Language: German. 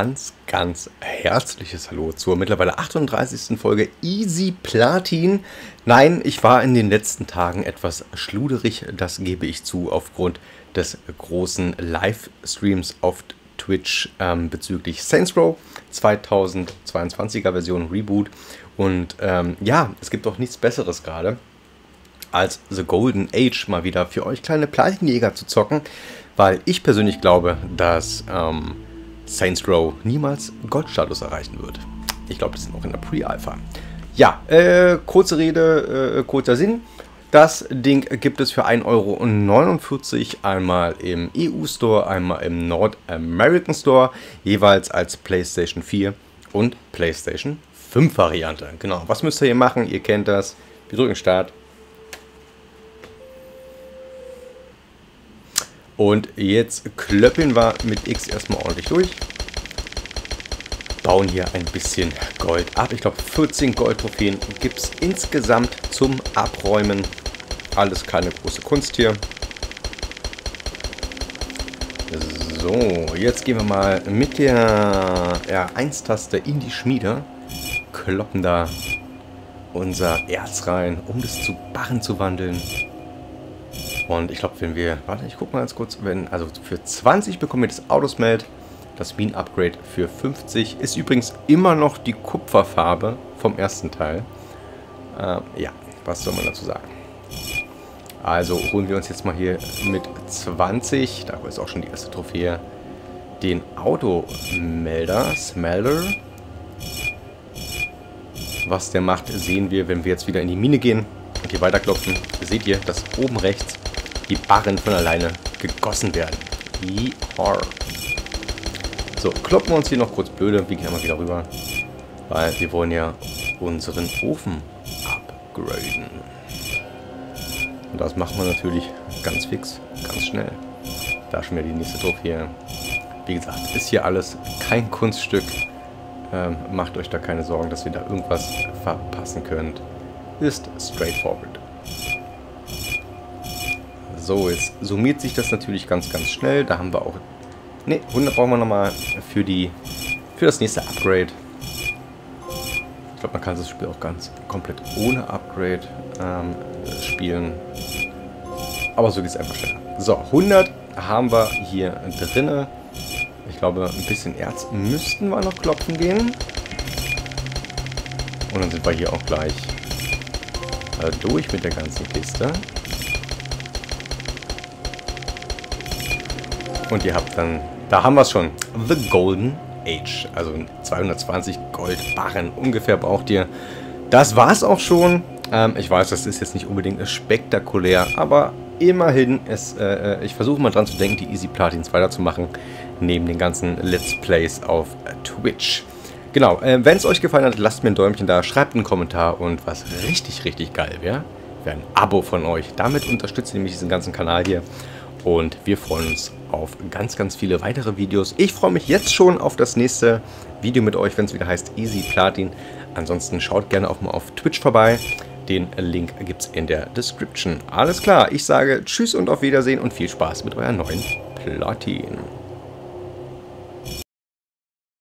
ganz, ganz herzliches Hallo zur mittlerweile 38. Folge Easy Platin. Nein, ich war in den letzten Tagen etwas schluderig, das gebe ich zu, aufgrund des großen Livestreams auf Twitch ähm, bezüglich Saints Row 2022er Version Reboot. Und ähm, ja, es gibt doch nichts Besseres gerade, als The Golden Age mal wieder für euch kleine Platinjäger zu zocken, weil ich persönlich glaube, dass ähm, Saints Row niemals Goldstatus erreichen wird. Ich glaube, das ist noch in der Pre-Alpha. Ja, äh, kurze Rede, äh, kurzer Sinn. Das Ding gibt es für 1,49 Euro einmal im EU-Store, einmal im Nord American Store, jeweils als PlayStation 4 und PlayStation 5 Variante. Genau, was müsst ihr hier machen? Ihr kennt das. Wir drücken Start. Und jetzt klöppeln wir mit X erstmal ordentlich durch. Bauen hier ein bisschen Gold ab. Ich glaube 14 Goldtrophäen gibt es insgesamt zum Abräumen. Alles keine große Kunst hier. So, jetzt gehen wir mal mit der R1-Taste in die Schmiede. Kloppen da unser Erz rein, um das zu Barren zu wandeln. Und ich glaube, wenn wir, warte, ich gucke mal ganz kurz, wenn, also für 20 bekommen wir das Autosmelt, das Minen-Upgrade für 50. Ist übrigens immer noch die Kupferfarbe vom ersten Teil. Äh, ja, was soll man dazu sagen? Also holen wir uns jetzt mal hier mit 20, da ist auch schon die erste Trophäe, den Automelder, Smelter. Was der macht, sehen wir, wenn wir jetzt wieder in die Mine gehen und hier weiterklopfen. Seht ihr, dass oben rechts die Barren von alleine gegossen werden. Yeehaw. So, kloppen wir uns hier noch kurz blöde. Wir gehen mal wieder rüber. Weil wir wollen ja unseren Ofen upgraden. Und das machen wir natürlich ganz fix, ganz schnell. Da schon wieder die nächste Trophäe. Wie gesagt, ist hier alles kein Kunststück. Ähm, macht euch da keine Sorgen, dass ihr da irgendwas verpassen könnt. Ist straightforward. So, jetzt summiert sich das natürlich ganz, ganz schnell. Da haben wir auch... Ne, 100 brauchen wir nochmal für die für das nächste Upgrade. Ich glaube, man kann das Spiel auch ganz komplett ohne Upgrade ähm, spielen. Aber so geht es einfach schneller. So, 100 haben wir hier drinne. Ich glaube, ein bisschen Erz müssten wir noch klopfen gehen. Und dann sind wir hier auch gleich äh, durch mit der ganzen Kiste. Und ihr habt dann, da haben wir es schon, The Golden Age. Also 220 Goldbarren ungefähr braucht ihr. Das war es auch schon. Ähm, ich weiß, das ist jetzt nicht unbedingt spektakulär, aber immerhin, es, äh, äh, ich versuche mal dran zu denken, die Easy Platins weiterzumachen, neben den ganzen Let's Plays auf Twitch. Genau, äh, wenn es euch gefallen hat, lasst mir ein Däumchen da, schreibt einen Kommentar und was richtig, richtig geil wäre, wäre ein Abo von euch. Damit unterstützt ihr nämlich diesen ganzen Kanal hier und wir freuen uns auf ganz, ganz viele weitere Videos. Ich freue mich jetzt schon auf das nächste Video mit euch, wenn es wieder heißt Easy Platin. Ansonsten schaut gerne auch mal auf Twitch vorbei. Den Link gibt es in der Description. Alles klar, ich sage Tschüss und auf Wiedersehen und viel Spaß mit euren neuen Platin.